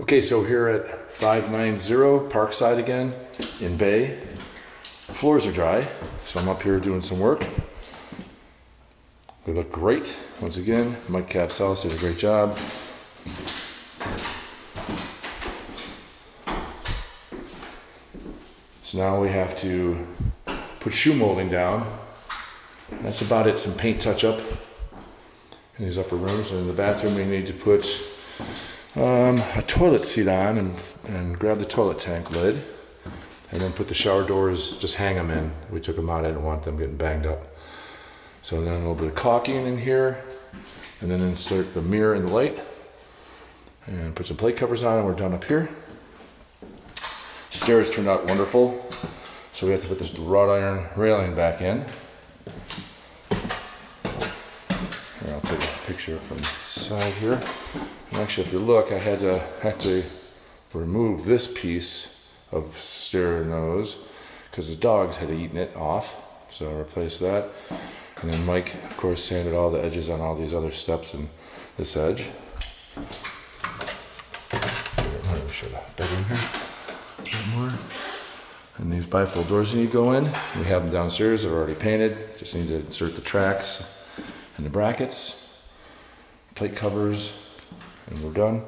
Okay, so here at 590 Parkside again in Bay. The floors are dry, so I'm up here doing some work. They look great. Once again, Mike Capsalis did a great job. So now we have to put shoe molding down. That's about it, some paint touch up in these upper rooms. And in the bathroom, we need to put um, a toilet seat on and, and grab the toilet tank lid and then put the shower doors, just hang them in. We took them out, I didn't want them getting banged up. So then a little bit of caulking in here and then insert the mirror and the light and put some plate covers on and we're done up here. Stairs turned out wonderful. So we have to put this wrought iron railing back in. Here, I'll take picture from the side here. And actually, if you look, I had to actually remove this piece of stair nose because the dogs had eaten it off. So I replaced that. And then Mike, of course, sanded all the edges on all these other steps and this edge. Show that here a bit more. And these bifold doors need to go in. We have them downstairs, they're already painted. Just need to insert the tracks and the brackets, plate covers, and we're done.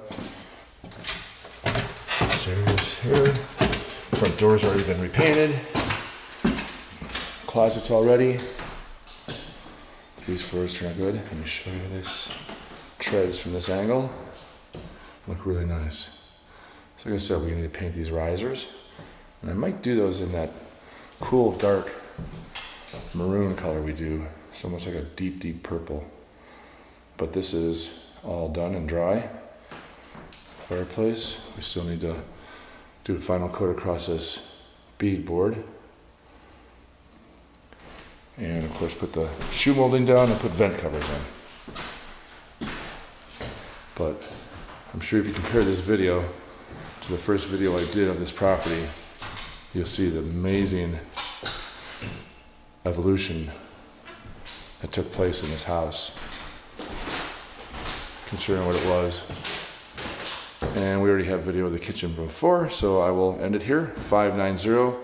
Stairs here. Front door's already been repainted. Closets already. These floors turn out good. Let me show you this treads from this angle. Look really nice. So like I said, we need to paint these risers. And I might do those in that cool dark maroon color we do. It's almost like a deep, deep purple. But this is all done and dry. Fireplace, we still need to do a final coat across this bead board. And of course put the shoe molding down and put vent covers in. But I'm sure if you compare this video to the first video I did of this property, you'll see the amazing evolution that took place in this house, considering what it was. And we already have video of the kitchen before, so I will end it here. 590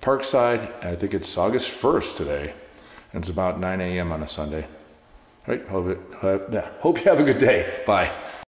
Parkside. I think it's August 1st today, and it's about 9 a.m. on a Sunday. All right, hope, it, hope you have a good day. Bye.